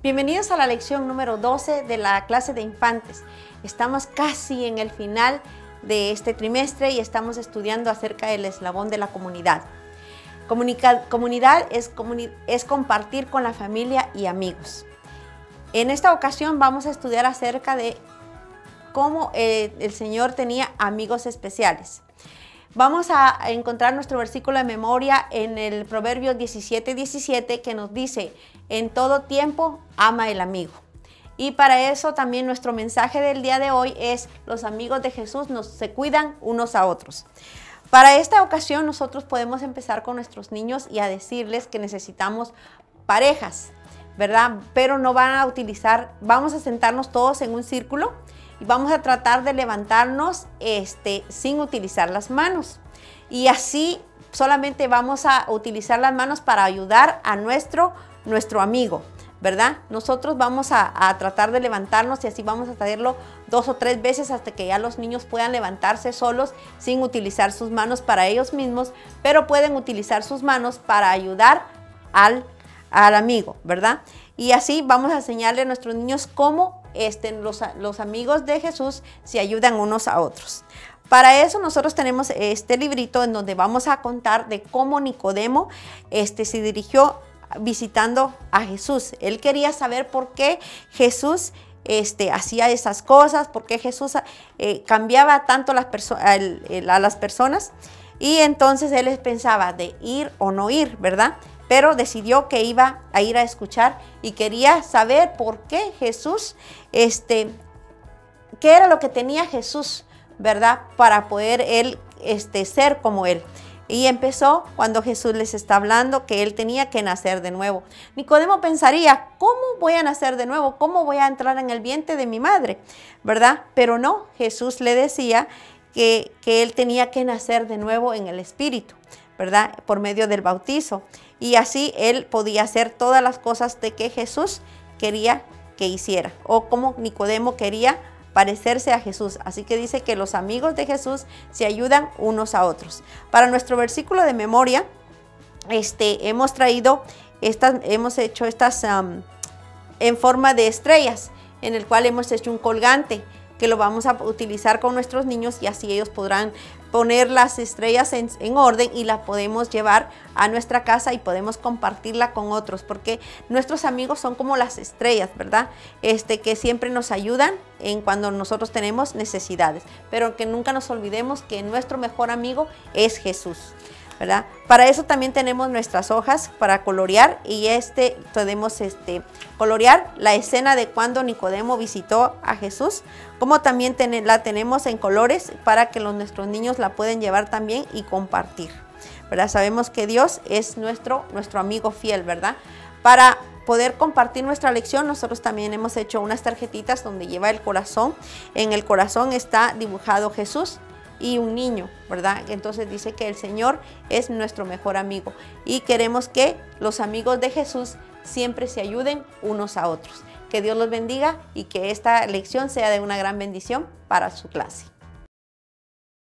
Bienvenidos a la lección número 12 de la clase de infantes. Estamos casi en el final de este trimestre y estamos estudiando acerca del eslabón de la comunidad. comunidad es, compartir con la familia y amigos. En esta ocasión vamos a estudiar acerca de cómo eh, el Señor tenía amigos especiales. Vamos a encontrar nuestro versículo de memoria en el Proverbio 17, 17 que nos dice, en todo tiempo ama el amigo. Y para eso también nuestro mensaje del día de hoy es, los amigos de Jesús nos se cuidan unos a otros. Para esta ocasión nosotros podemos empezar con nuestros niños y a decirles que necesitamos parejas, ¿verdad? Pero no van a utilizar, vamos a sentarnos todos en un círculo y vamos a tratar de levantarnos este, sin utilizar las manos. Y así solamente vamos a utilizar las manos para ayudar a nuestro, nuestro amigo, ¿verdad? Nosotros vamos a, tratar de levantarnos y así vamos a hacerlo dos o tres veces hasta que ya los niños puedan levantarse solos sin utilizar sus manos para ellos mismos, pero pueden utilizar sus manos para ayudar al, al amigo, ¿verdad? Y así vamos a enseñarle a nuestros niños cómo estén los, amigos de Jesús se ayudan unos a otros. Para eso nosotros tenemos este librito en donde vamos a contar de cómo Nicodemo este, se dirigió visitando a Jesús. Él quería saber por qué Jesús este, hacía esas cosas, por qué Jesús eh, cambiaba tanto las a las personas. Y entonces él pensaba de ir o no ir, ¿verdad? Pero decidió que iba a ir a escuchar y quería saber por qué Jesús, este, qué era lo que tenía Jesús, ¿verdad? Para poder él este, ser como él. Y empezó cuando Jesús les está hablando que él tenía que nacer de nuevo. Nicodemo pensaría, ¿cómo voy a nacer de nuevo? ¿Cómo voy a entrar en el vientre de mi madre? ¿Verdad? Pero no, Jesús le decía que, que él tenía que nacer de nuevo en el Espíritu, ¿verdad? Por medio del bautizo y así él podía hacer todas las cosas de que Jesús quería que hiciera o como Nicodemo quería parecerse a Jesús. Así que dice que los amigos de Jesús se ayudan unos a otros. Para nuestro versículo de memoria, este, hemos traído estas, hemos hecho estas en forma de estrellas, en el cual hemos hecho un colgante que lo vamos a utilizar con nuestros niños y así ellos podrán poner las estrellas en, orden y la podemos llevar a nuestra casa y podemos compartirla con otros porque nuestros amigos son como las estrellas, ¿verdad? Este que siempre nos ayudan en cuando nosotros tenemos necesidades, pero que nunca nos olvidemos que nuestro mejor amigo es Jesús. Para eso también tenemos nuestras hojas para colorear y este podemos este, colorear la escena de cuando Nicodemo visitó a Jesús, como también la tenemos en colores para que los, nuestros niños la pueden llevar también y compartir. Sabemos que Dios es nuestro, nuestro amigo fiel, ¿verdad? Para poder compartir nuestra lección, nosotros también hemos hecho unas tarjetitas donde lleva el corazón. En el corazón está dibujado Jesús y un niño, ¿verdad? Entonces dice que el Señor es nuestro mejor amigo y queremos que los amigos de Jesús siempre se ayuden unos a otros. Que Dios los bendiga y que esta lección sea de una gran bendición para su clase.